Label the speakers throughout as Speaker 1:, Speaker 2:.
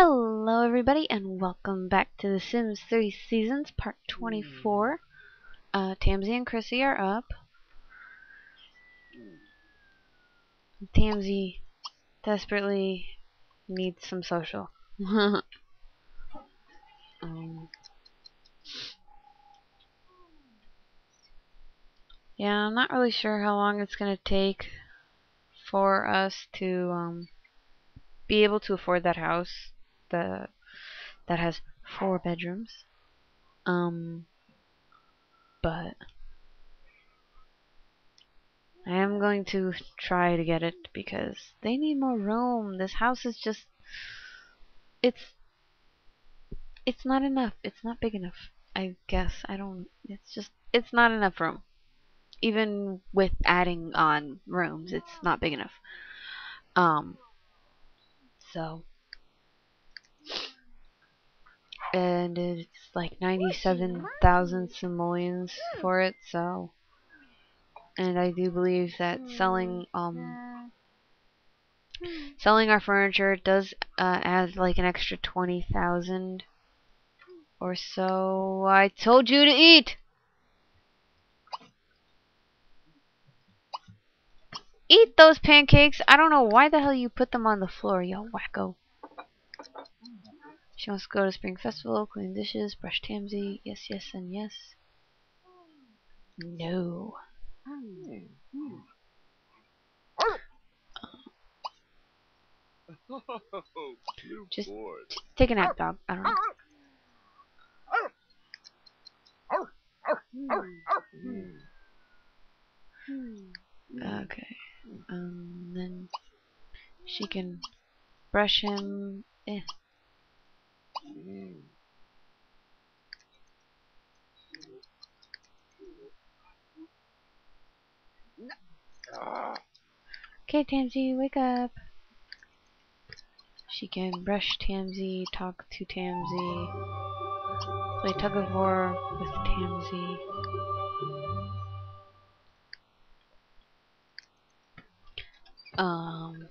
Speaker 1: Hello everybody and welcome back to The Sims 3 Seasons Part 24. Uh, Tamsy and Chrissy are up. Tamsy desperately needs some social. um, yeah, I'm not really sure how long it's going to take for us to um, be able to afford that house the that has four bedrooms. Um, but I am going to try to get it because they need more room. This house is just it's it's not enough. It's not big enough. I guess I don't. It's just it's not enough room. Even with adding on rooms, it's not big enough. Um. So and it's like 97,000 simoleons for it, so and I do believe that selling um selling our furniture does uh, add like an extra 20,000 or so. I told you to eat. Eat those pancakes. I don't know why the hell you put them on the floor, yo wacko. She wants to go to Spring Festival, clean dishes, brush Tamsy. Yes, yes, and yes. No. Just, take a nap, dog. I don't know. Okay. Um, then she can brush him. Eh. Okay, Tamsy, wake up. She can brush Tamsy, talk to Tamsy, play tug of war with Tamsy. Um,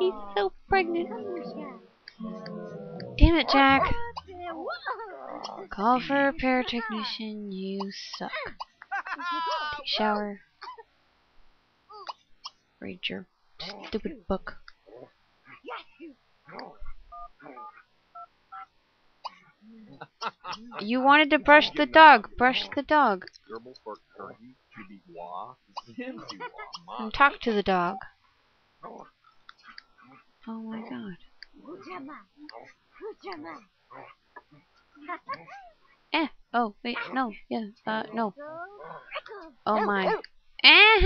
Speaker 1: he's so pregnant. Damn it, Jack. Call for a repair technician, you suck. Take a shower. Read your stupid book. You wanted to brush the dog. Brush the dog. And talk to the dog. Oh my god. Eh. Oh, wait. No. Yeah. Uh, no. Oh my. Eh.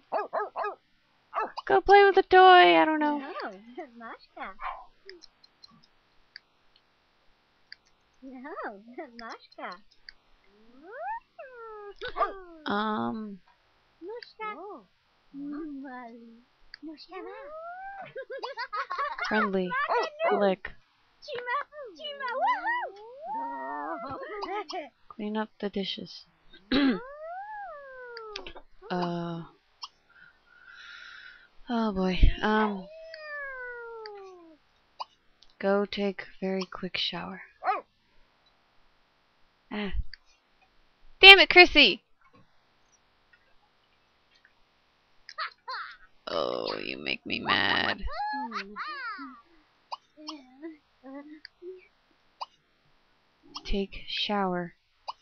Speaker 1: Go play with a toy. I don't know. Um. Friendly. Lick. Clean up the dishes. uh. Oh boy. Um. Go take a very quick shower. Ah. Damn it, Chrissy! Oh, you make me mad. Take shower.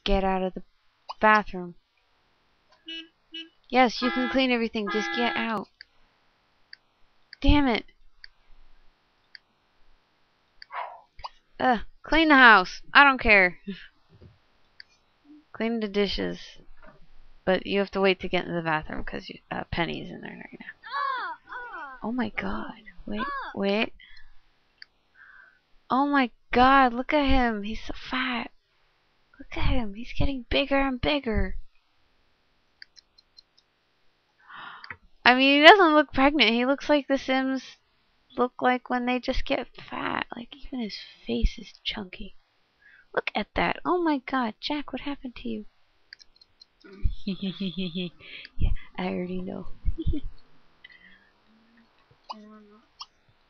Speaker 1: Get out of the bathroom. Yes, you can clean everything. Just get out. Damn it. Ugh. Clean the house. I don't care. clean the dishes. But you have to wait to get into the bathroom because uh, Penny's in there right now. Oh my god. Wait, wait. Oh my god, look at him. He's so fat. Look at him. He's getting bigger and bigger. I mean, he doesn't look pregnant. He looks like the Sims look like when they just get fat. Like, even his face is chunky. Look at that. Oh my god, Jack, what happened to you? yeah, I already know.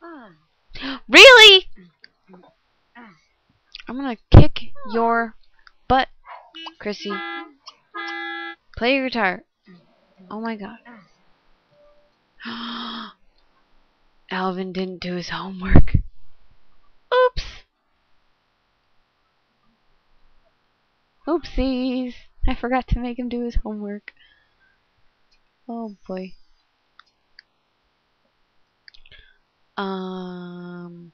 Speaker 1: Really? I'm gonna kick your butt, Chrissy. Play your guitar. Oh my god. Alvin didn't do his homework. Oops. Oopsies. I forgot to make him do his homework. Oh boy. Um.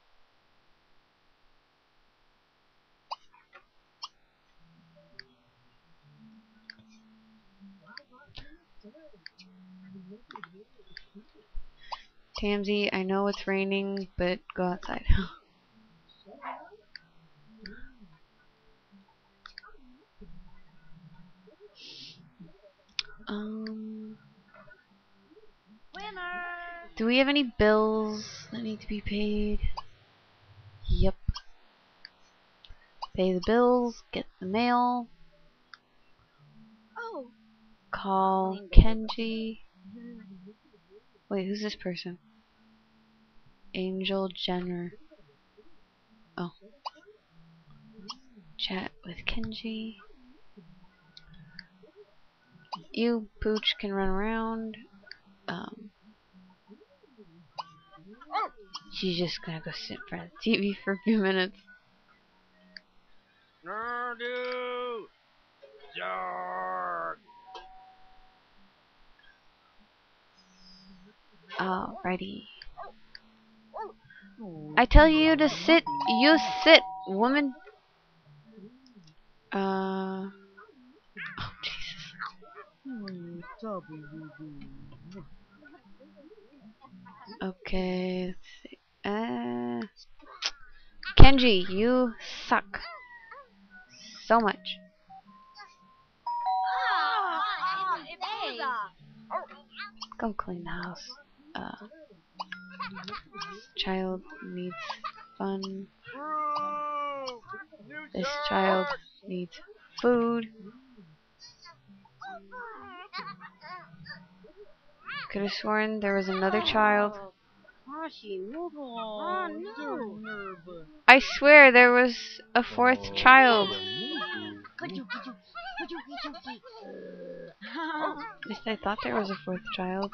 Speaker 1: Tamsy, I know it's raining, but go outside. um. Do we have any bills that need to be paid? Yep. Pay the bills, get the mail,
Speaker 2: Oh.
Speaker 1: call Kenji. Wait, who's this person? Angel Jenner. Oh. Chat with Kenji. You, Pooch, can run around. Um, she's just gonna go sit in front of the TV for a few minutes.
Speaker 3: Nardu! Yarg!
Speaker 1: Alrighty. I tell you to sit, you sit, woman. Uh. Okay. Uh, Kenji, you suck. So much. Go clean the house. Uh, child needs fun. This child needs food. Could have sworn there was another child. I swear there was a fourth child. At least I thought there was a fourth child.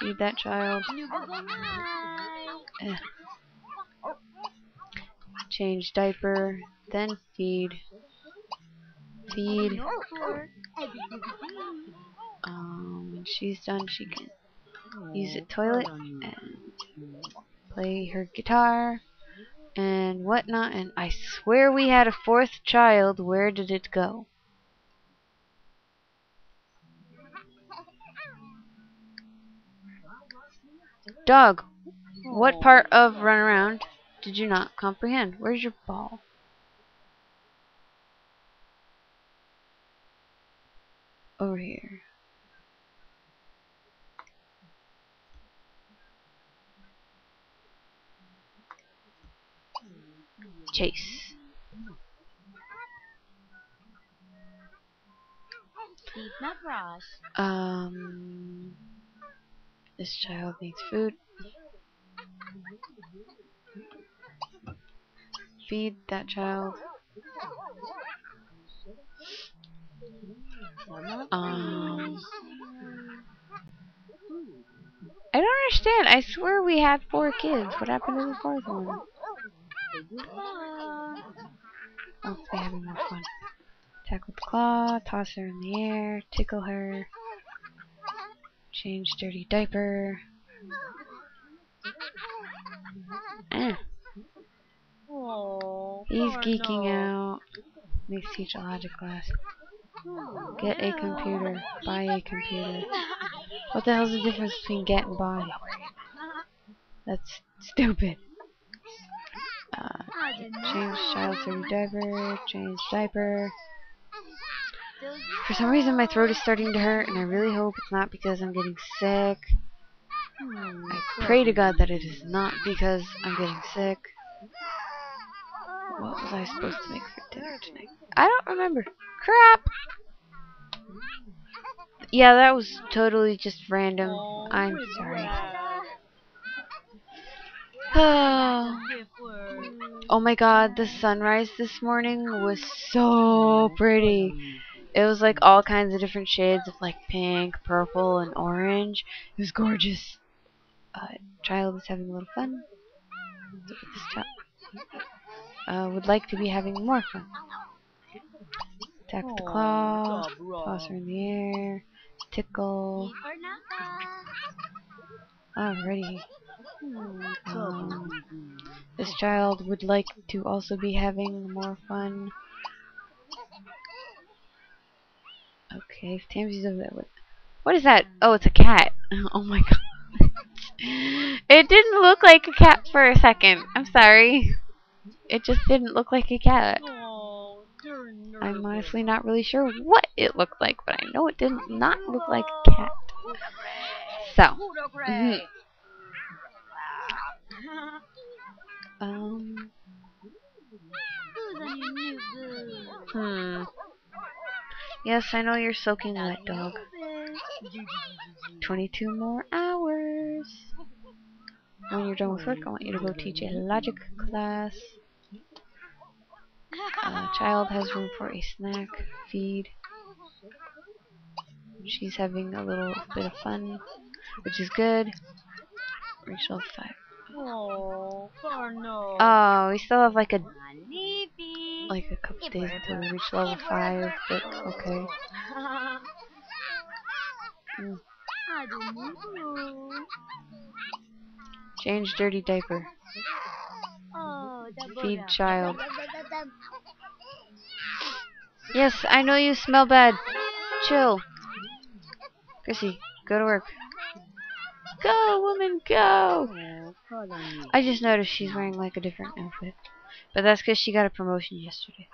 Speaker 1: Feed that child. Eh. Change diaper, then feed. Feed. Um, when she's done, she can use the toilet and play her guitar and whatnot. And I swear we had a fourth child. Where did it go? Dog, what part of run around did you not comprehend? Where's your ball? Over here. Chase. Um, this child needs food. Feed that child. Um, I don't understand. I swear we had four kids. What happened to the fourth one? Let's be having more fun. Tackle the claw, toss her in the air, tickle her, change dirty diaper. Eh, he's geeking out. Needs to teach a logic class. Get a computer. Buy a computer. What the hell's the difference between get and buy? That's stupid. Uh, change child's dirty diaper. Change diaper. For some reason, my throat is starting to hurt, and I really hope it's not because I'm getting sick. I pray to God that it is not because I'm getting sick. What was I supposed to make dinner tonight? I don't remember. Crap! Yeah, that was totally just random. I'm sorry. Oh. oh my god, the sunrise this morning was so pretty. It was like all kinds of different shades of like pink, purple, and orange. It was gorgeous. Uh, child is having a little fun. This child uh, would like to be having more fun. Attack with the claw, toss her in the air, tickle. Alrighty. Um, this child would like to also be having more fun. Okay, if over there, what, what is that? Oh, it's a cat. Oh my god. it didn't look like a cat for a second. I'm sorry. It just didn't look like a cat. I'm honestly not really sure what it looked like, but I know it did not look like a cat. So, mm um, hmm. Yes, I know you're soaking wet, dog. 22 more hours. When you're done with work, I want you to go teach a logic class. Uh, child has room for a snack, feed. She's having a little bit of fun, which is good. Reach level 5.
Speaker 3: Oh, no.
Speaker 1: Oh, we still have like a like a couple days until we reach level 5, but okay. Mm. Change dirty diaper. Feed child. Yes, I know you smell bad. Chill. Chrissy, go to work. Go, woman, go! I just noticed she's wearing like a different outfit. But that's because she got a promotion yesterday.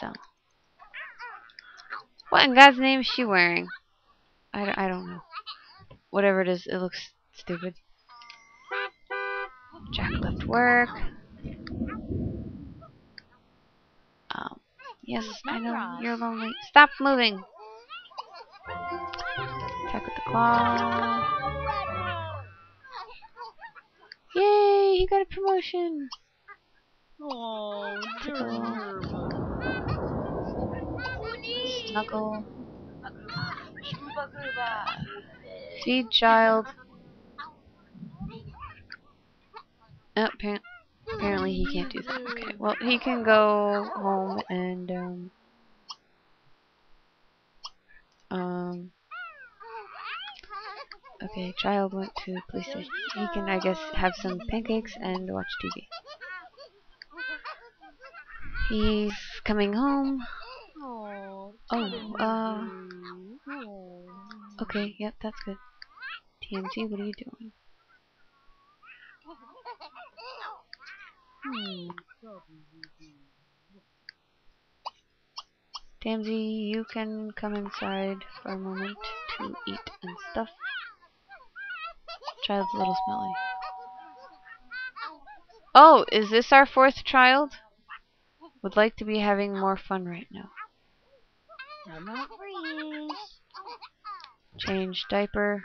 Speaker 1: So. What in God's name is she wearing? I, I don't know. Whatever it is, it looks stupid. Jack left work. Um, yes, I know you're lonely. Stop moving. Attack with the claw. Yay, he got a promotion.
Speaker 3: Oh,
Speaker 1: Snuggle. Feed child. Oh, apparently he can't do that. Okay, well, he can go home and, um, um, okay, child went to police station. He can, I guess, have some pancakes and watch TV. He's coming home. Oh, uh, okay, yep, that's good. TMZ, what are you doing? Hmm. Tamsy, you can come inside for a moment to eat and stuff. Child's a little smelly. Oh, is this our fourth child? Would like to be having more fun right now. Change diaper.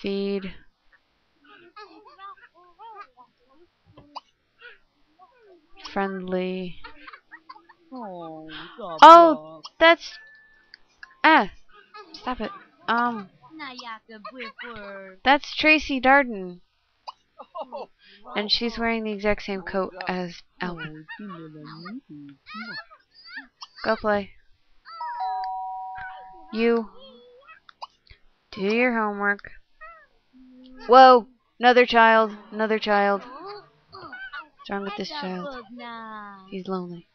Speaker 1: Feed. Friendly.
Speaker 3: Oh,
Speaker 1: oh that's ah, stop it. Um, that's Tracy Darden, and she's wearing the exact same coat as Alvin. Go play. You do your homework. Whoa, another child, another child. What's wrong with this child? He's lonely.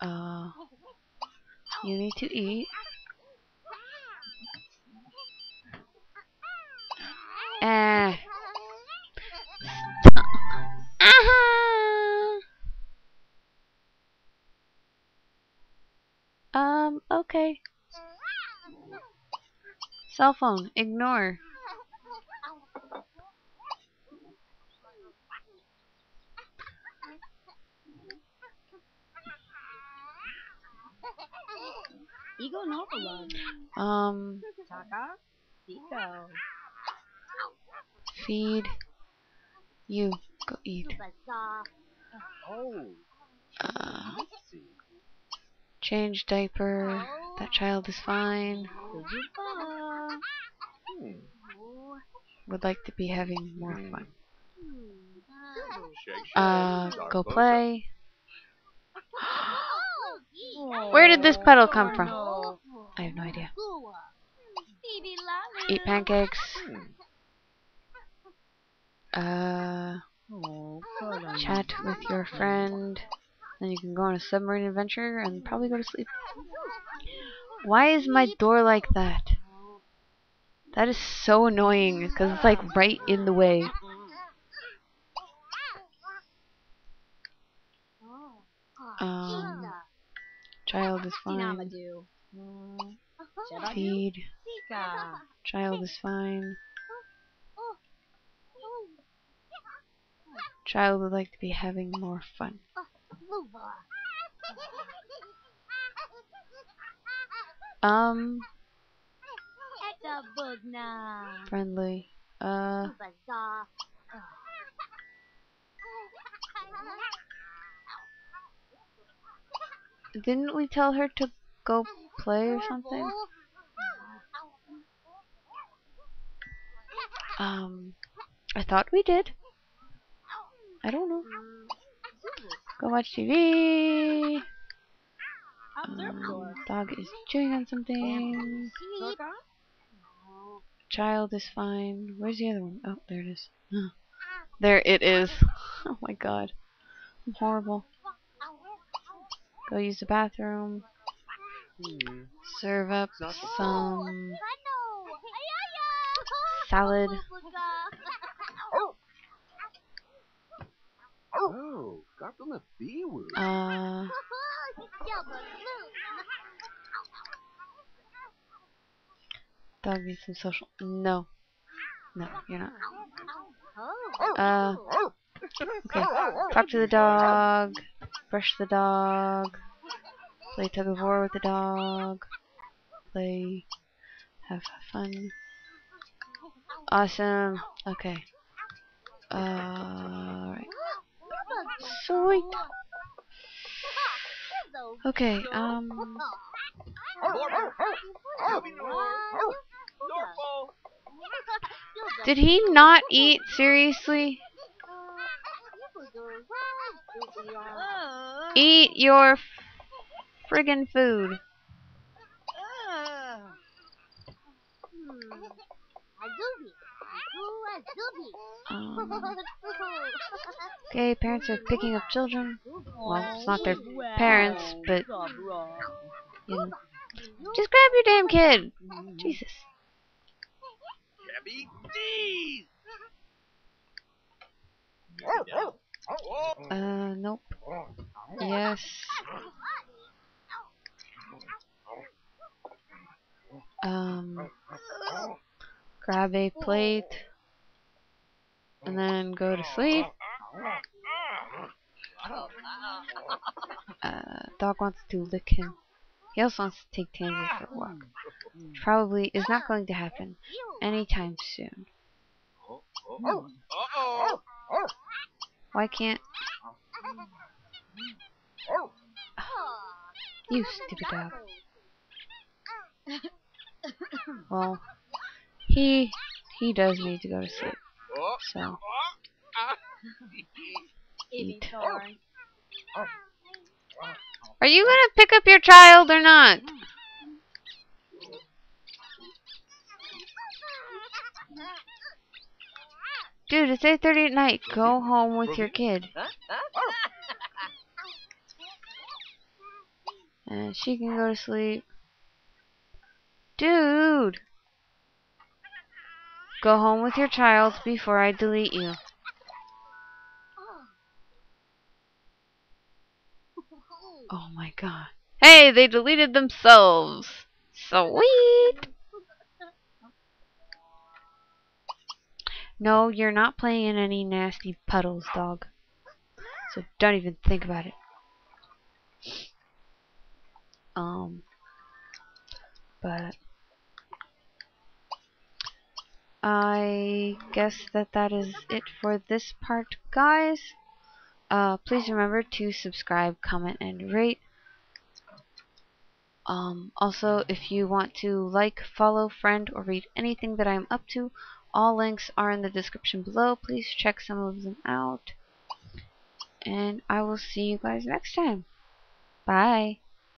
Speaker 1: Uh, you need to eat. Eh. Uh -huh. Um, okay. Cell phone, ignore.
Speaker 3: Ego Novelon.
Speaker 1: Um.
Speaker 3: Taka? Seagull.
Speaker 1: Feed. You. Go eat.
Speaker 2: Oh,
Speaker 1: Uh, change diaper. That child is fine. Would like to be having more fun.
Speaker 2: Shake, shake.
Speaker 1: Uh, go play. Where did this puddle come from? I have no idea. Eat pancakes. Uh, chat with your friend. Then you can go on a submarine adventure and probably go to sleep. Why is my door like that? That is so annoying because it's like right in the way. Um, child is fine.
Speaker 4: Dinamadu.
Speaker 1: Feed. Child is fine. Child would like to be having more fun. Um, friendly. Uh, didn't we tell her to go play or something? Um, I thought we did. I don't know. Go watch TV. Um, dog is chewing on something. Child is fine. Where's the other one? Oh, there it is. There it is. Oh my god. I'm horrible. Go use the bathroom.
Speaker 2: Hmm.
Speaker 1: Serve up some salad.
Speaker 2: Oh, got from the.
Speaker 1: Uh, dog needs some social. No. No, you're not. Uh, okay. Talk to the dog. Brush the dog. Play tug of war with the dog. Play. Have fun. Awesome. Okay. Uh, alright. Sweet. Okay, um. Did he not eat? Seriously? Eat your friggin' food. Um, okay, parents are picking up children. Well, it's not their parents, but you know. Just grab your damn kid. Jesus. Uh, nope. Yes. Um, grab a plate and then go to sleep. Uh, dog wants to lick him. He also wants to take Tanger for a walk. Which probably is not going to happen anytime soon. Why can't you, stupid dog? Well, he he does need to go to sleep. So eat. Are you gonna pick up your child or not? Dude, it's 8.30 at night. Go home with your kid. And she can go to sleep. Dude! Go home with your child before I delete you. Oh my god. Hey, they deleted themselves. Sweet! No, you're not playing in any nasty puddles, dog. So don't even think about it. Um, but I guess that that is it for this part, guys. Uh, please remember to subscribe, comment, and rate. Um, also, if you want to like, follow, friend, or read anything that I'm up to, all links are in the description below. Please check some of them out. And I will see you guys next time. Bye.